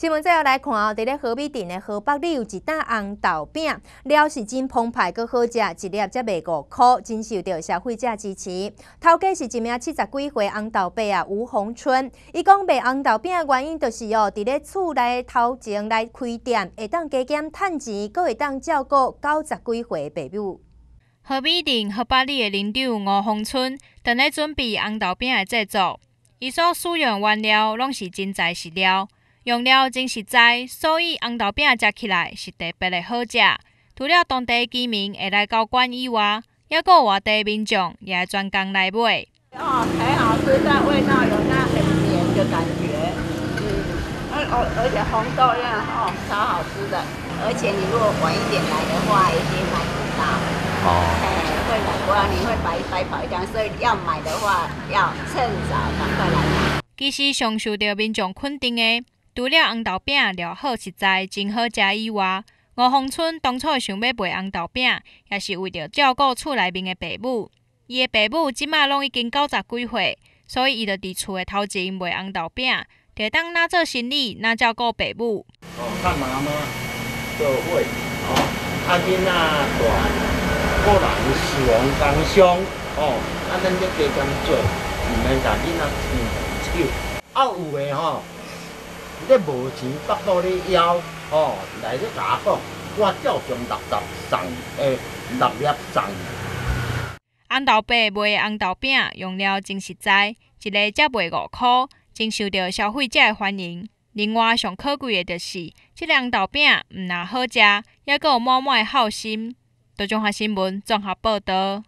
新闻最后来看哦，伫咧河美镇的河北里有一担红豆饼，料是真澎湃，佮好食，一粒才卖五块，真受到消费者支持。头家是一名七十几岁红豆伯啊，吴洪春。伊讲卖红豆饼的原因，就是哦，伫咧厝内头前来开店，会当加减趁钱，佮会当照顾九十几岁的爸母。河美镇河北里的林长吴洪春，正咧准备红豆饼的制作，伊所使用原料拢是真材实料。用料真实在，所以红豆饼食起来是特别的好食。除了当地居民会来交关以外，也有外地民众也会专工来买。哦，很好吃，但味道有那很绵的感觉。嗯，而而且红豆样哦，超好吃的。而且你如果晚一点来的话，一定买不到。哦。哎，会买，不然你会白白跑一趟。所以要买的话，要趁早赶快来买。其实上受到民众肯定的。除了红豆饼料好实在、真好食以外，吴凤春当初想要卖红豆饼，也是为着照顾厝内面的爸母。伊的爸母即马拢已经九十几岁，所以伊就伫厝的头前卖红豆饼，就当拿做生意，拿照顾爸母。哦，看妈妈做伙，哦，啊囡仔大，个人死亡工伤，哦，啊咱要加工做，毋免甲囡仔牵手。啊有诶吼。你无钱得到你要，哦，来你甲我讲，我照常六十送，诶，六粒送。红豆爸卖红豆饼用料真实在，一个才卖五块，真受到消费者的欢迎。另外上可贵的就是，这红豆饼毋但好食，也阁有满满的好心。多种化新闻综合报道。